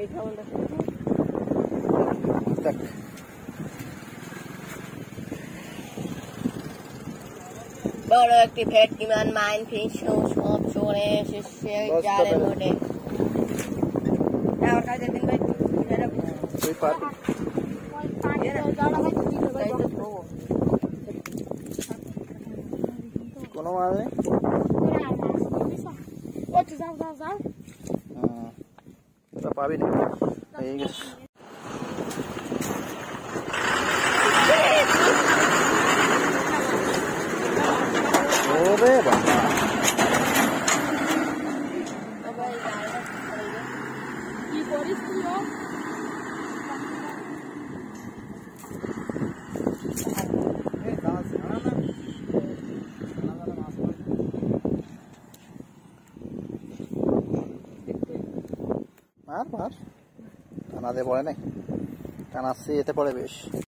এই খাবারটা দেখ বড় একটি ভেটকিমান মাইন ফিশ সব চলে এসেছে দশ জালের টাকা। মধ্যে আমার কাছে দিন ভাই এটা তুই পারবি তাই তো থবো। কোনো মানে এটা পাবি না হয়ে पावे नहीं आएंगे Thank you. আর ভার কানা দিয়ে পড়ে নাই। কানা সিয়েতে পড়ে বেশ।